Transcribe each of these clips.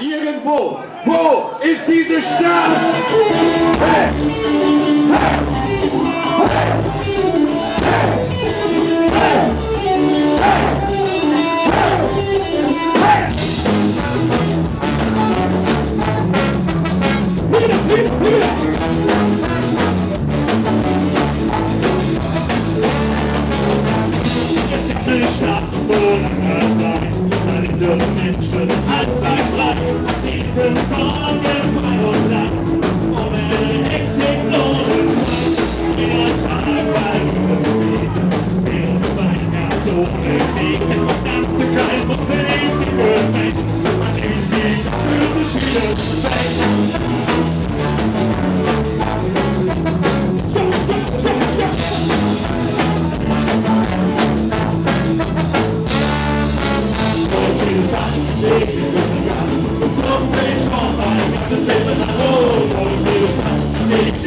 Irgendwo, wo ist diese Stadt? Hey! Hey! Menschen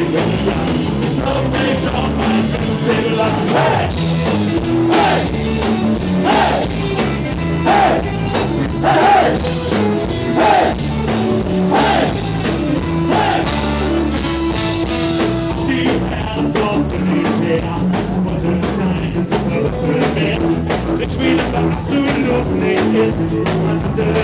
Ich nicht in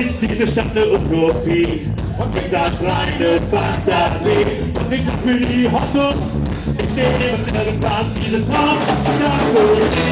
ist diese Stadt eine Utopie und nichts als reine Fantasie. Und nichts für die Hoffnung, ich sehe irgendwann diesen Traum Stop!